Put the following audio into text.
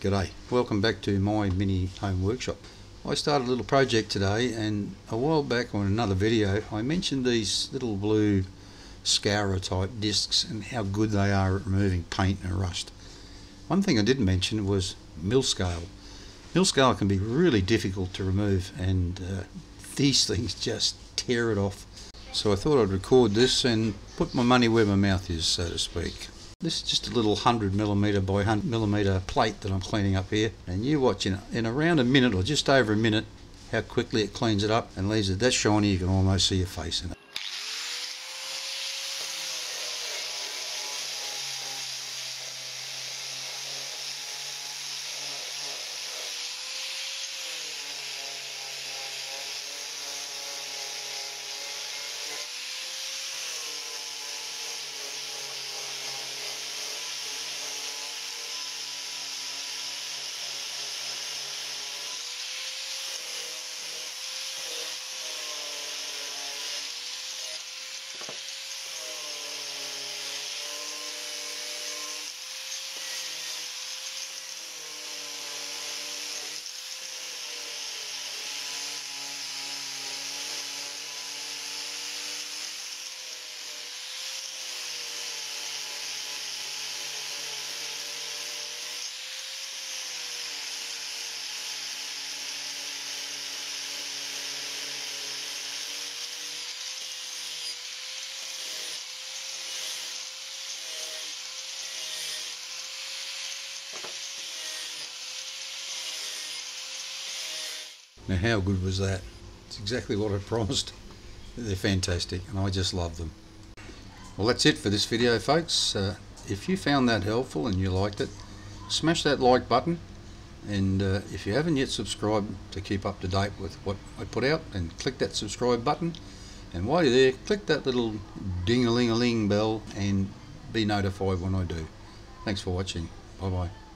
G'day, welcome back to my mini home workshop. I started a little project today and a while back on another video I mentioned these little blue scourer type discs and how good they are at removing paint and rust. One thing I didn't mention was mill scale. Mill scale can be really difficult to remove and uh, these things just tear it off. So I thought I'd record this and put my money where my mouth is so to speak. This is just a little 100 millimeter by 100 millimeter plate that I'm cleaning up here and you watch in, in around a minute or just over a minute how quickly it cleans it up and leaves it that shiny you can almost see your face in it. Now how good was that? It's exactly what I promised. They're fantastic and I just love them. Well that's it for this video folks. Uh, if you found that helpful and you liked it, smash that like button and uh, if you haven't yet subscribed to keep up to date with what I put out then click that subscribe button and while you're there click that little ding-a-ling-a-ling bell and be notified when I do. Thanks for watching. Thôi!